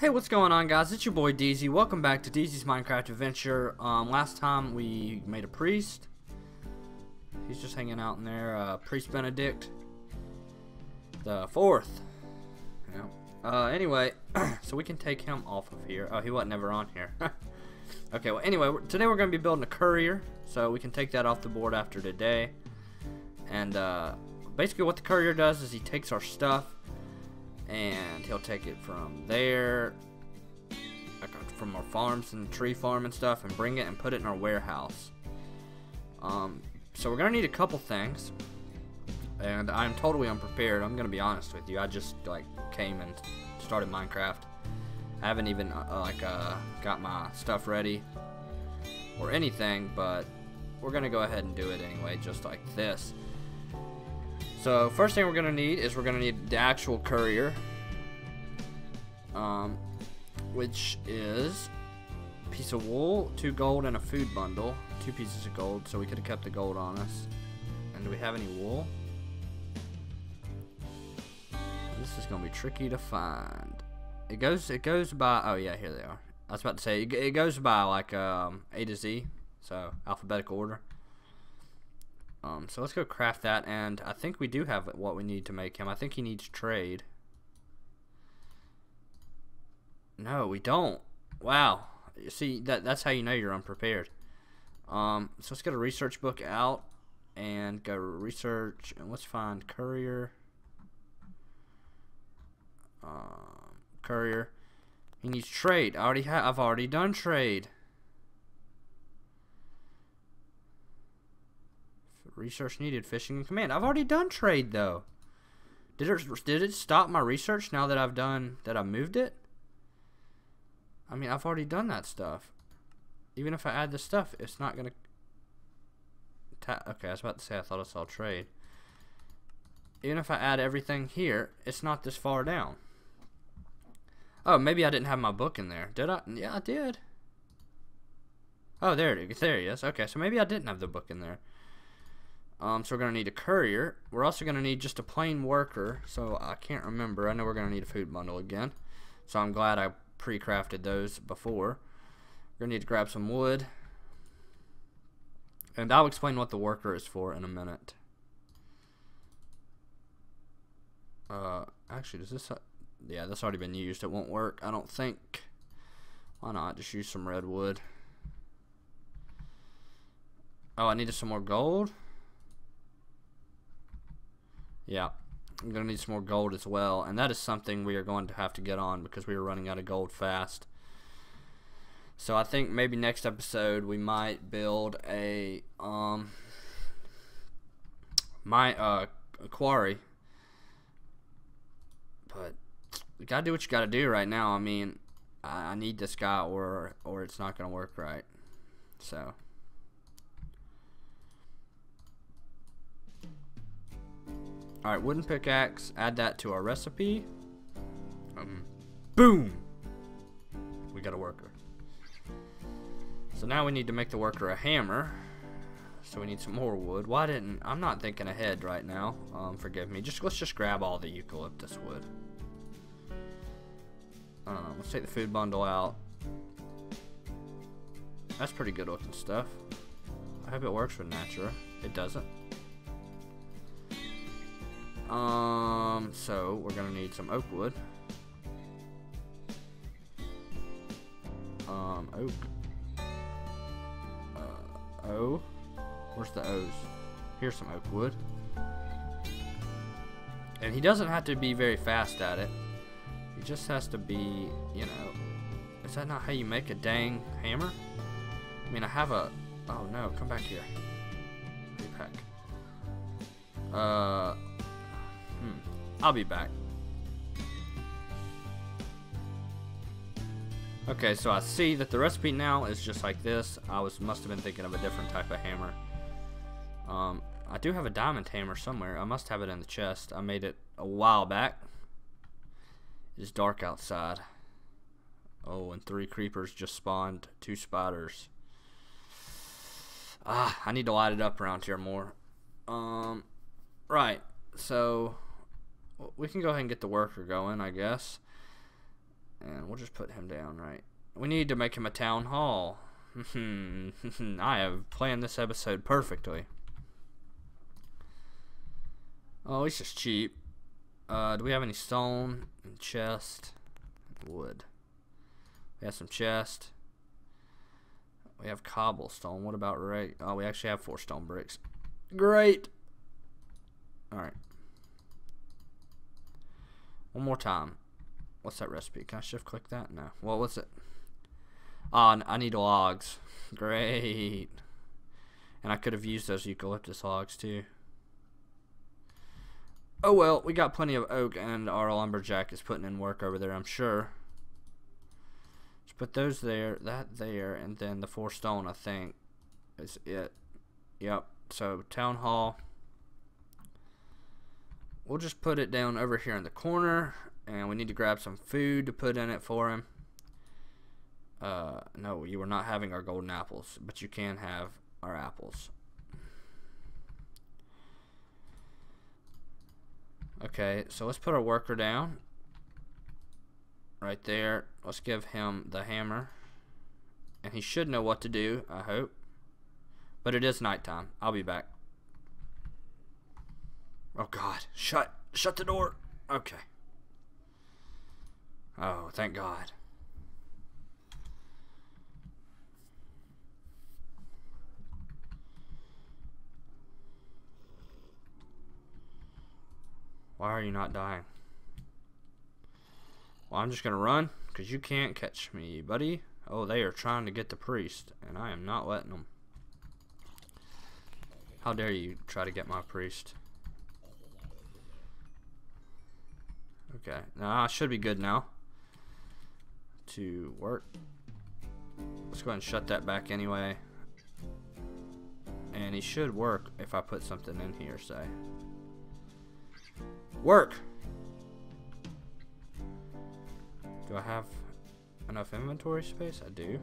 Hey, what's going on, guys? It's your boy DeezY. Welcome back to DeezY's Minecraft Adventure. Um, last time we made a priest. He's just hanging out in there. Uh, priest Benedict, the fourth. Yeah. Uh, anyway, so we can take him off of here. Oh, he wasn't ever on here. okay. Well, anyway, today we're gonna be building a courier, so we can take that off the board after today. And uh, basically, what the courier does is he takes our stuff and he'll take it from there like uh, from our farms and tree farm and stuff and bring it and put it in our warehouse. Um, so we're gonna need a couple things and I'm totally unprepared I'm gonna be honest with you I just like came and started Minecraft. I haven't even uh, like uh, got my stuff ready or anything but we're gonna go ahead and do it anyway just like this so first thing we're gonna need is we're gonna need the actual courier, um, which is a piece of wool, two gold, and a food bundle. Two pieces of gold, so we could have kept the gold on us. And do we have any wool? This is gonna be tricky to find. It goes, it goes by. Oh yeah, here they are. I was about to say it goes by like um, A to Z, so alphabetical order. Um, so let's go craft that, and I think we do have what we need to make him. I think he needs trade. No, we don't. Wow. You see, that that's how you know you're unprepared. Um, so let's get a research book out and go research, and let's find courier. Um, courier. He needs trade. I already have. I've already done trade. Research needed. Fishing and command. I've already done trade though. Did it did it stop my research now that I've done that I moved it? I mean, I've already done that stuff. Even if I add the stuff, it's not gonna. okay, I was about to say I thought I saw trade. Even if I add everything here, it's not this far down. Oh, maybe I didn't have my book in there. Did I? Yeah, I did. Oh, there it is. There he is. Okay, so maybe I didn't have the book in there. Um, so we're going to need a courier. We're also going to need just a plain worker. So I can't remember. I know we're going to need a food bundle again. So I'm glad I pre-crafted those before. We're going to need to grab some wood. And I'll explain what the worker is for in a minute. Uh, actually, does this... Yeah, that's already been used. It won't work, I don't think. Why not? Just use some redwood. Oh, I needed some more gold? Yeah. I'm going to need some more gold as well. And that is something we are going to have to get on because we are running out of gold fast. So I think maybe next episode we might build a um my uh quarry. But you gotta do what you gotta do right now. I mean, I, I need this guy or or it's not gonna work right. So Alright, wooden pickaxe. Add that to our recipe. Um, boom! We got a worker. So now we need to make the worker a hammer. So we need some more wood. Why didn't... I'm not thinking ahead right now. Um, forgive me. Just Let's just grab all the eucalyptus wood. Um, let's take the food bundle out. That's pretty good looking stuff. I hope it works with Natura. It doesn't. Um, so we're gonna need some oak wood. Um, oak. Uh, O. Where's the O's? Here's some oak wood. And he doesn't have to be very fast at it. He just has to be, you know. Is that not how you make a dang hammer? I mean, I have a. Oh no, come back here. Repack. Uh. I'll be back. Okay, so I see that the recipe now is just like this. I was must have been thinking of a different type of hammer. Um, I do have a diamond hammer somewhere. I must have it in the chest. I made it a while back. It's dark outside. Oh, and three creepers just spawned. Two spiders. Ah, I need to light it up around here more. Um, right. So we can go ahead and get the worker going, I guess. And we'll just put him down, right? We need to make him a town hall. I have planned this episode perfectly. Oh, he's just cheap. Uh, do we have any stone and chest? and Wood. We have some chest. We have cobblestone. What about right? Oh, we actually have four stone bricks. Great. All right. One more time. What's that recipe? Can I shift click that? No. Well, what's it? Ah, I need logs. Great. And I could have used those eucalyptus logs too. Oh well, we got plenty of oak and our lumberjack is putting in work over there, I'm sure. Let's put those there, that there, and then the four stone, I think, is it. Yep. So, town hall. We'll just put it down over here in the corner, and we need to grab some food to put in it for him. Uh, no, you are not having our golden apples, but you can have our apples. Okay, so let's put our worker down. Right there. Let's give him the hammer. And he should know what to do, I hope. But it is nighttime. I'll be back. Oh god. Shut. Shut the door. Okay. Oh, thank God. Why are you not dying? Well, I'm just going to run because you can't catch me, buddy. Oh, they are trying to get the priest, and I am not letting them. How dare you try to get my priest? Okay, now I should be good now to work. Let's go ahead and shut that back anyway. And he should work if I put something in here, say. Work! Do I have enough inventory space? I do.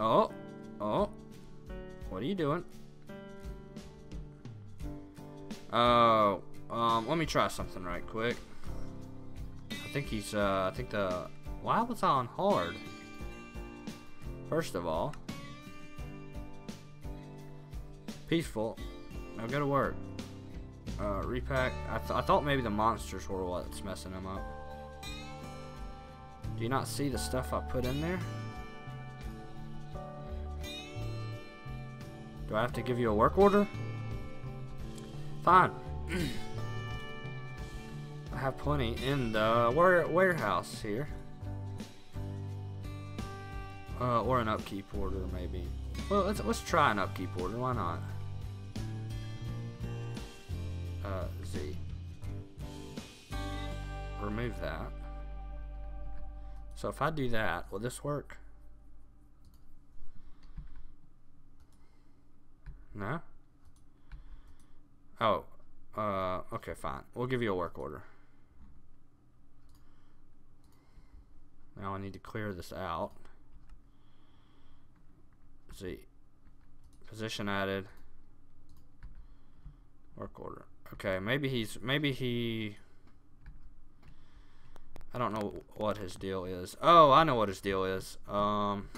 Oh! Oh! What are you doing? Oh, um, let me try something right quick. I think he's, uh, I think the, why was I on hard? First of all, peaceful. Now go to work. Uh, repack. I, th I thought maybe the monsters were what's messing them up. Do you not see the stuff I put in there? Do I have to give you a work order? Fine. I have plenty in the warehouse here. Uh, or an upkeep order, maybe. Well, let's let's try an upkeep order. Why not? uh, Z. Remove that. So if I do that, will this work? No? Oh, uh, okay, fine. We'll give you a work order. Now I need to clear this out. Z. Position added. Work order. Okay, maybe he's maybe he I don't know what his deal is. Oh, I know what his deal is. Um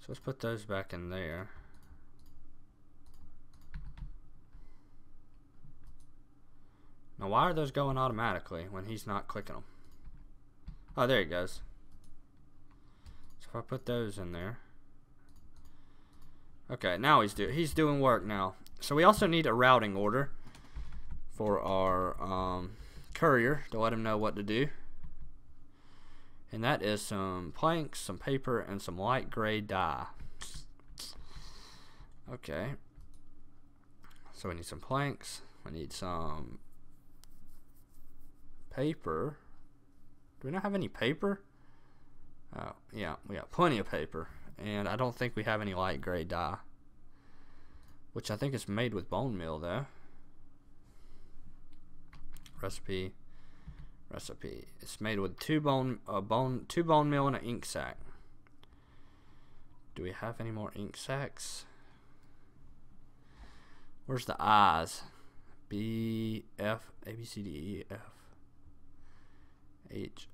So let's put those back in there. Now why are those going automatically when he's not clicking them? Oh, there he goes. So if I put those in there. Okay, now he's do he's doing work now. So we also need a routing order for our um, courier to let him know what to do. And that is some planks, some paper, and some light gray dye. Okay. So we need some planks. We need some paper. Do we not have any paper? Oh, yeah, we got plenty of paper. And I don't think we have any light gray dye which I think is made with bone meal though. Recipe recipe. It's made with two bone uh, bone two bone meal and an ink sac. Do we have any more ink sacs? Where's the eyes B, F, A, B, C, D, E, F, H,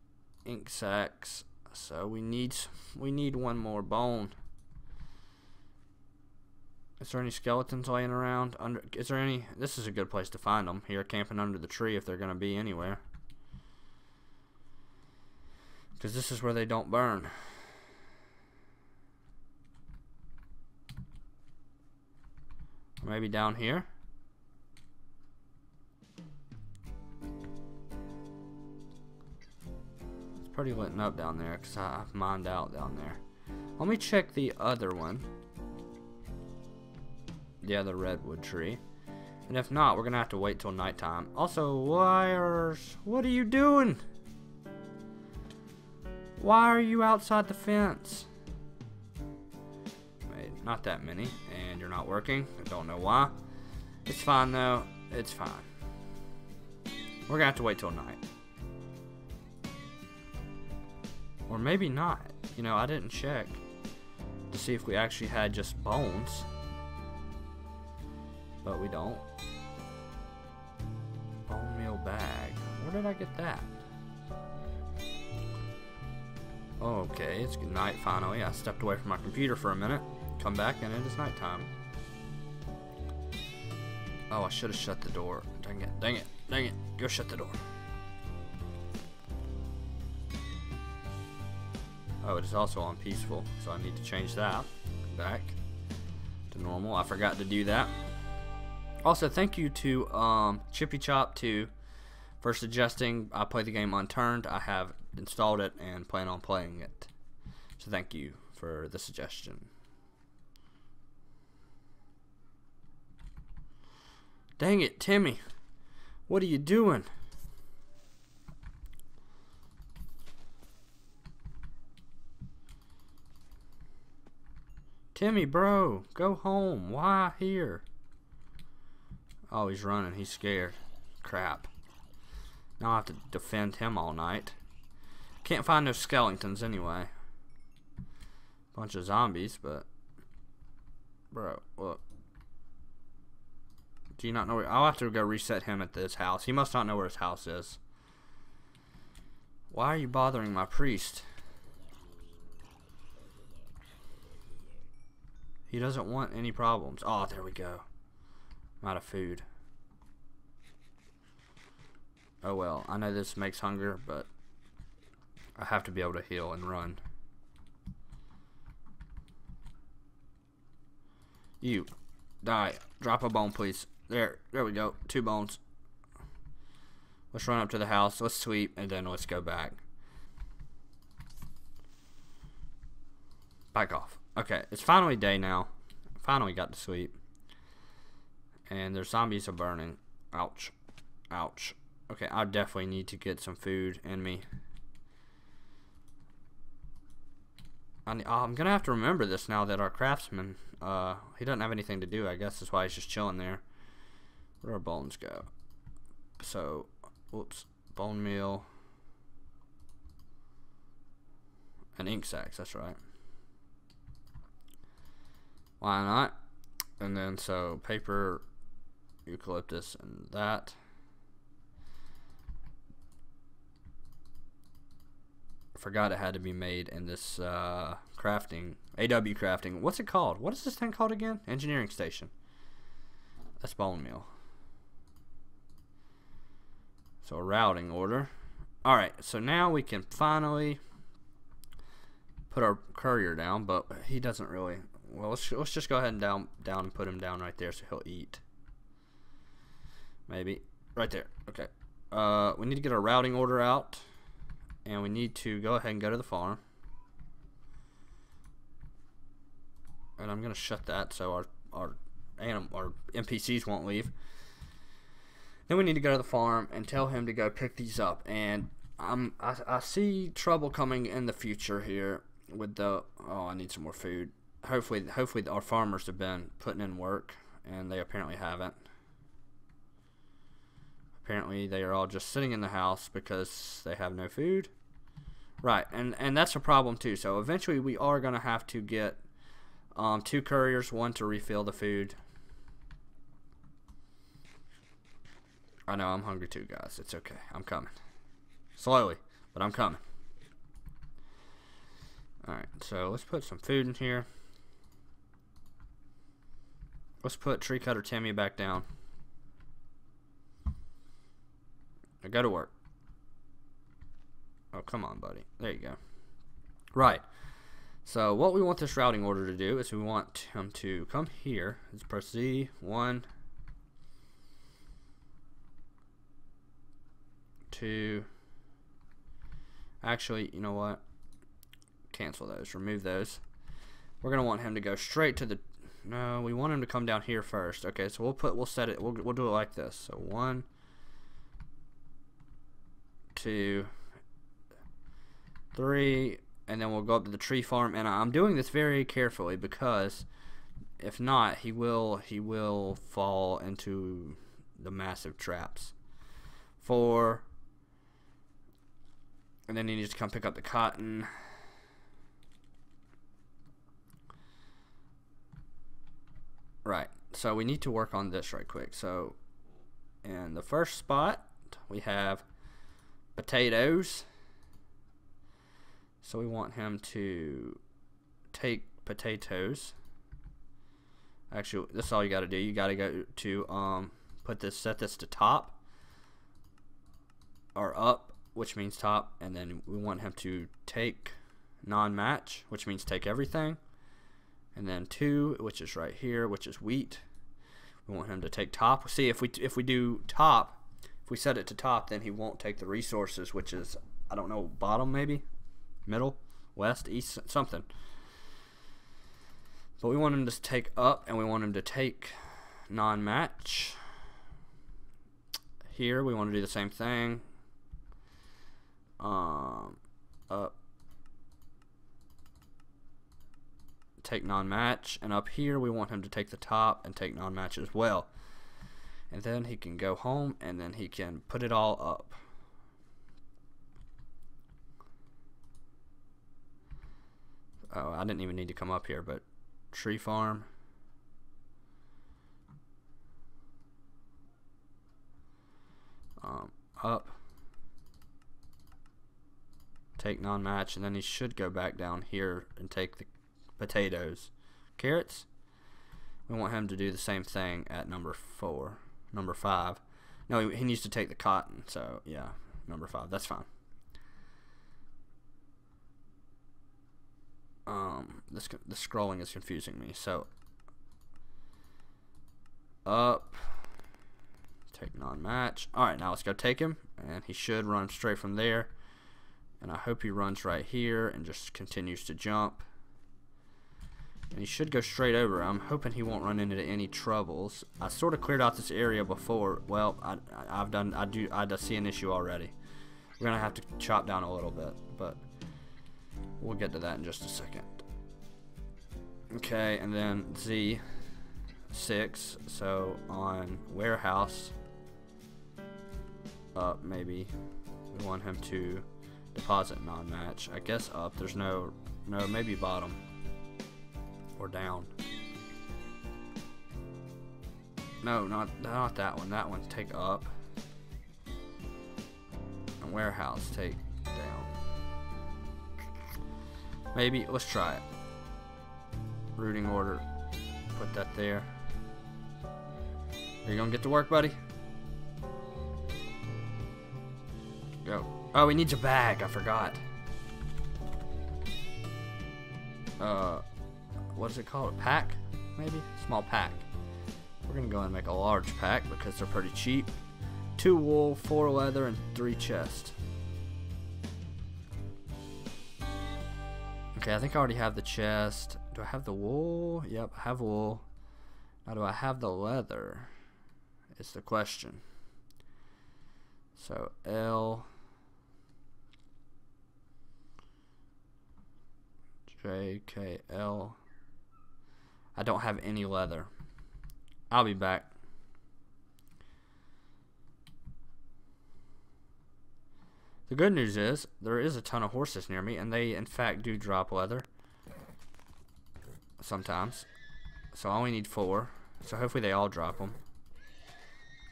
ink sacs. So we need we need one more bone. Is there any skeletons laying around? Under is there any? This is a good place to find them. Here, camping under the tree if they're gonna be anywhere. Because this is where they don't burn. Maybe down here. Pretty lit up down there because I've mined out down there. Let me check the other one. The other redwood tree. And if not, we're going to have to wait till nighttime. Also, wires, what are you doing? Why are you outside the fence? Wait, not that many. And you're not working. I don't know why. It's fine though. It's fine. We're going to have to wait till night. Or maybe not. You know, I didn't check to see if we actually had just bones. But we don't. Bone meal bag. Where did I get that? Okay, it's good night finally. I stepped away from my computer for a minute. Come back and it is nighttime. Oh, I should have shut the door. Dang it, dang it, dang it. Go shut the door. Oh, it is also on peaceful, so I need to change that back to normal. I forgot to do that. Also, thank you to um, Chippy Chop 2 for suggesting I play the game unturned. I have installed it and plan on playing it. So thank you for the suggestion. Dang it, Timmy. What are you doing? Timmy, bro, go home. Why here? Oh, he's running. He's scared. Crap. Now I have to defend him all night. Can't find no skeletons anyway. Bunch of zombies, but... Bro, look. Do you not know where... I'll have to go reset him at this house. He must not know where his house is. Why are you bothering my priest? He doesn't want any problems. Oh, there we go. I'm out of food. Oh well, I know this makes hunger, but I have to be able to heal and run. You, die. Drop a bone, please. There, there we go. Two bones. Let's run up to the house. Let's sweep, and then let's go back. Back off. Okay, it's finally day now. Finally got to sweep. And their zombies are burning. Ouch. Ouch. Okay, I definitely need to get some food in me. I'm gonna have to remember this now that our craftsman, uh, he doesn't have anything to do. I guess that's why he's just chilling there. Where our bones go? So, whoops, bone meal, and ink sacs. That's right. Why not? And then so paper, eucalyptus, and that. forgot it had to be made in this uh, crafting, AW crafting. What's it called? What is this thing called again? Engineering station. That's bone meal. So a routing order. Alright, so now we can finally put our courier down, but he doesn't really. Well, let's, let's just go ahead and down, down and put him down right there so he'll eat. Maybe. Right there. Okay. Uh, we need to get our routing order out and we need to go ahead and go to the farm and I'm gonna shut that so our our anim our NPCs won't leave then we need to go to the farm and tell him to go pick these up and I'm I, I see trouble coming in the future here with the oh I need some more food hopefully hopefully our farmers have been putting in work and they apparently haven't apparently they are all just sitting in the house because they have no food Right, and and that's a problem too. So eventually we are going to have to get um, two couriers, one to refill the food. I know I'm hungry too, guys. It's okay. I'm coming. Slowly, but I'm coming. Alright, so let's put some food in here. Let's put tree cutter Timmy back down. Now go to work. Oh, come on, buddy. There you go. Right. So what we want this routing order to do is we want him to come here. Let's press Z. One, two. Actually, you know what? Cancel those. Remove those. We're gonna want him to go straight to the. No, we want him to come down here first. Okay, so we'll put. We'll set it. We'll we'll do it like this. So one, two, three, and then we'll go up to the tree farm. And I'm doing this very carefully because if not, he will he will fall into the massive traps. Four, and then he needs to come pick up the cotton. Right. So we need to work on this right quick. So in the first spot, we have potatoes. So we want him to take potatoes. Actually, this is all you got to do. You got to go to um, put this, set this to top or up which means top, and then we want him to take non-match, which means take everything, and then two, which is right here, which is wheat. We want him to take top. See, if we if we do top, if we set it to top, then he won't take the resources, which is I don't know, bottom maybe, middle, west, east, something. But we want him to take up, and we want him to take non-match. Here we want to do the same thing um, up, take non-match, and up here we want him to take the top and take non-match as well. And then he can go home, and then he can put it all up. Oh, I didn't even need to come up here, but tree farm. Um, up take non-match, and then he should go back down here and take the potatoes. Carrots, we want him to do the same thing at number four, number five. No, he, needs to take the cotton, so yeah, number five, that's fine. Um, this, the scrolling is confusing me, so up, take non-match. Alright, now let's go take him, and he should run straight from there and I hope he runs right here and just continues to jump. And he should go straight over. I'm hoping he won't run into any troubles. I sort of cleared out this area before. Well, I, have done. I do. I see an issue already. We're gonna have to chop down a little bit, but we'll get to that in just a second. Okay, and then Z six. So on warehouse, up maybe we want him to Deposit non-match. I guess up. There's no, no, maybe bottom or down. No, not not that one. That one take up. And warehouse take down. Maybe let's try it. Routing order. Put that there. Are you gonna get to work, buddy? Go. Oh, we need your bag. I forgot. Uh, what is it called? A pack? Maybe? Small pack. We're going to go and make a large pack because they're pretty cheap. Two wool, four leather, and three chest. Okay, I think I already have the chest. Do I have the wool? Yep, I have wool. Now, do I have the leather? Is the question. So, L... JKL. I don't have any leather. I'll be back. The good news is, there is a ton of horses near me, and they, in fact, do drop leather. Sometimes. So I only need four. So hopefully they all drop them.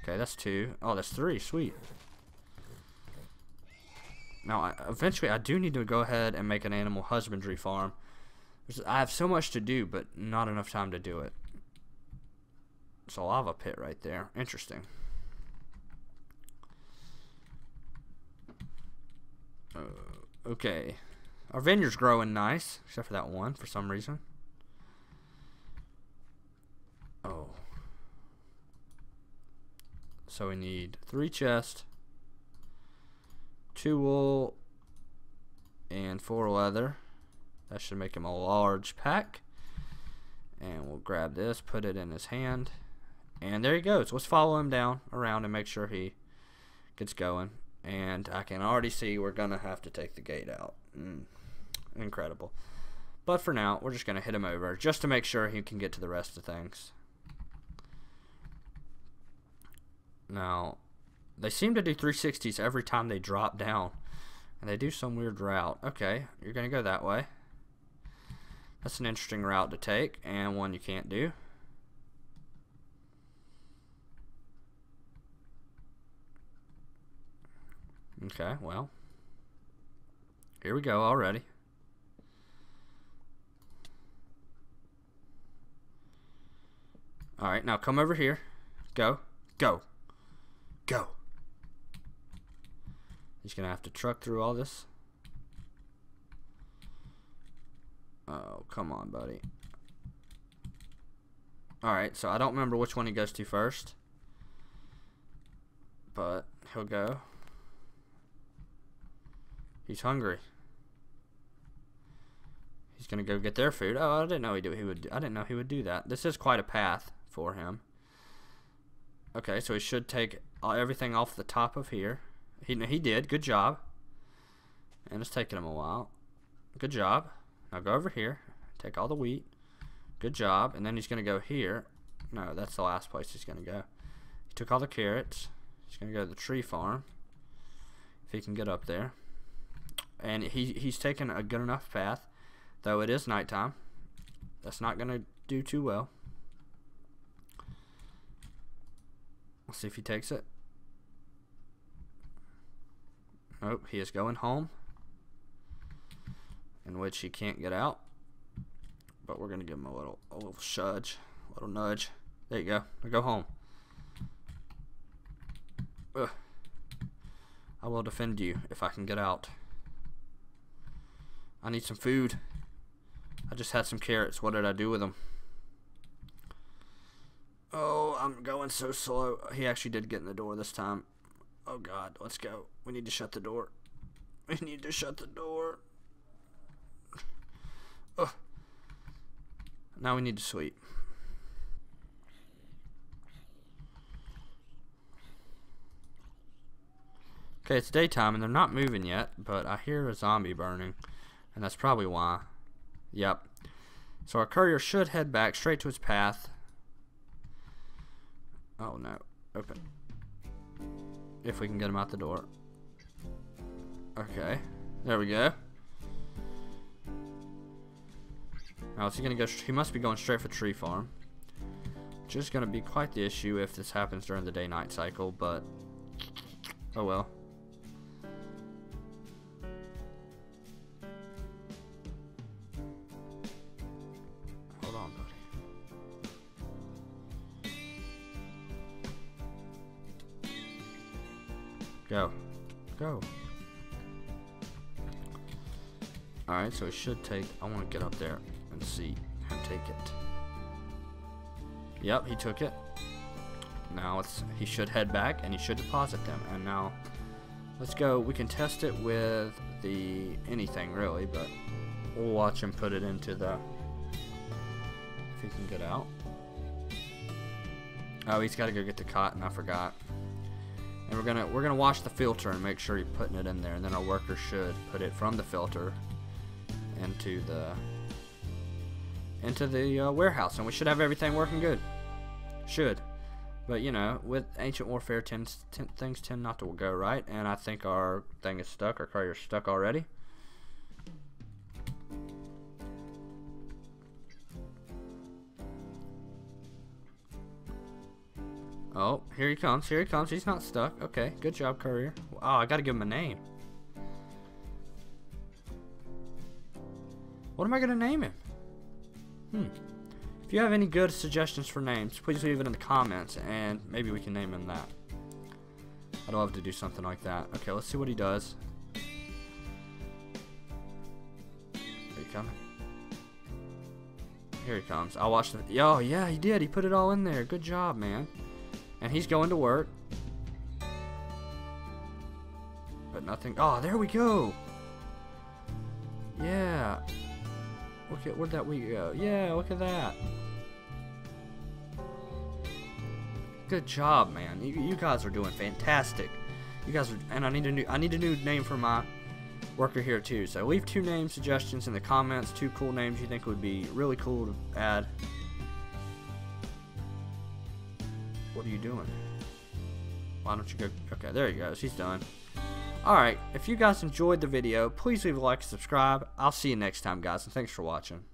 Okay, that's two. Oh, that's three. Sweet. Now, I, eventually, I do need to go ahead and make an animal husbandry farm. I have so much to do, but not enough time to do it. It's a lava pit right there. Interesting. Uh, okay. Our vineyard's growing nice, except for that one for some reason. Oh. So we need three chests, two wool, and four leather. That should make him a large pack. And we'll grab this, put it in his hand. And there he goes. Let's follow him down around and make sure he gets going. And I can already see we're going to have to take the gate out. Mm, incredible. But for now, we're just going to hit him over just to make sure he can get to the rest of things. Now, they seem to do 360s every time they drop down. And they do some weird route. Okay, you're going to go that way. That's an interesting route to take and one you can't do. Okay, well. Here we go already. Alright, now come over here. Go. Go. Go. He's going to have to truck through all this. Oh, come on, buddy. Alright, so I don't remember which one he goes to first. But he'll go. He's hungry. He's gonna go get their food. Oh, I didn't know he do. He would. I didn't know he would do that. This is quite a path for him. Okay, so he should take everything off the top of here. He he did. Good job. And it's taking him a while. Good job. Now go over here. Take all the wheat. Good job. And then he's going to go here. No, that's the last place he's going to go. He took all the carrots. He's going to go to the tree farm. If he can get up there. And he, he's taken a good enough path. Though it is nighttime. That's not going to do too well. Let's see if he takes it. Nope, he is going home in which he can't get out. But we're gonna give him a little a little shudge, a little nudge. There you go. Now go home. Ugh. I will defend you if I can get out. I need some food. I just had some carrots. What did I do with them? Oh, I'm going so slow. He actually did get in the door this time. Oh god, let's go. We need to shut the door. We need to shut the door. Ugh. Now we need to sleep. Okay, it's daytime and they're not moving yet, but I hear a zombie burning, and that's probably why. Yep. So our courier should head back straight to his path. Oh no. Open. If we can get him out the door. Okay. There we go. Now is he gonna go? He must be going straight for tree farm. Is gonna be quite the issue if this happens during the day-night cycle, but oh well. Hold on, buddy. Go. Go. Alright, so it should take... I want to get up there see him take it. Yep, he took it. Now it's he should head back and he should deposit them. And now let's go. We can test it with the anything really, but we'll watch him put it into the if he can get out. Oh, he's got to go get the cotton. I forgot. And we're gonna we're gonna wash the filter and make sure he's putting it in there, and then our worker should put it from the filter into the into the uh, warehouse, and we should have everything working good. Should. But, you know, with Ancient Warfare, tends, things tend not to go right, and I think our thing is stuck, our courier's stuck already. Oh, here he comes. Here he comes. He's not stuck. Okay, good job, Courier. Oh, I gotta give him a name. What am I gonna name him? Hmm. If you have any good suggestions for names, please leave it in the comments, and maybe we can name him that. I'd love to do something like that. Okay, let's see what he does. Here he comes. Here he comes. I'll watch the. Oh, yeah, he did. He put it all in there. Good job, man. And he's going to work. But nothing. Oh, there we go. Yeah. Look at where'd that we go? Yeah, look at that. Good job, man. You, you guys are doing fantastic. You guys are, and I need a new I need a new name for my worker here too. So leave two name suggestions in the comments. Two cool names you think would be really cool to add. What are you doing? Why don't you go? Okay, there he goes. He's done. Alright, if you guys enjoyed the video, please leave a like and subscribe. I'll see you next time, guys, and thanks for watching.